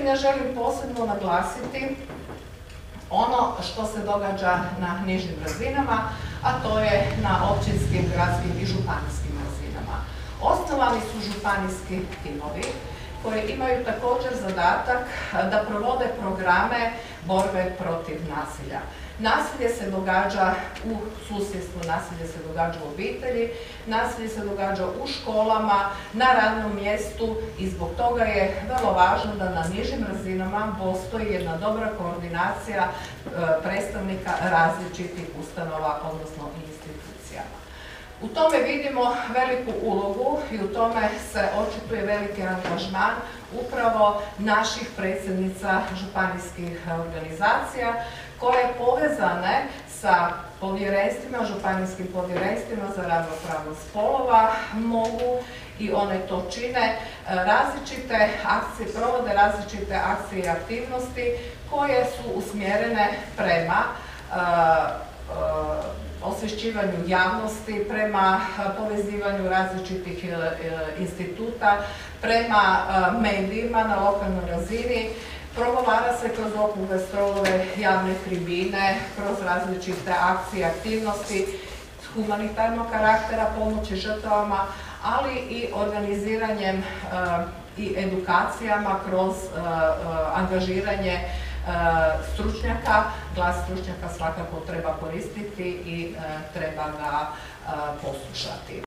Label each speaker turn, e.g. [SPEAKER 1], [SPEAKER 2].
[SPEAKER 1] Međutim, ja želim posebno naglasiti ono što se događa na nižim razinama, a to je na općinskim, gradskim i županijskim razinama. Osnovani su županijski timovi koji imaju također zadatak da provode programe borbe protiv nasilja. Nasilje se događa u susjedstvu, nasilje se događa u obitelji, nasilje se događa u školama, na radnom mjestu i zbog toga je vrlo važno da na nižim razinama postoji jedna dobra koordinacija e, predstavnika različitih ustanova, odnosno institucija. U tome vidimo veliku ulogu i u tome se očituje veliki angažman upravo naših predsjednica županijskih organizacija koje povezane sa povjerenstvima, županijskim povjerenstvima za ravnopravnost spolova mogu i one to čine različite akcije, provode različite akcije i aktivnosti koje su usmjerene prema osvješćivanju javnosti, prema povezivanju različitih instituta, prema medijima na lokalnoj razini, progovara se kroz okrugle stolove, javne tribine, kroz različite akcije, aktivnosti humanitarnog karaktera, pomoći žrtvama, ali i organiziranjem i edukacijama kroz angažiranje stručnjaka. Glas stručnjaka svakako treba koristiti i treba ga poslušati.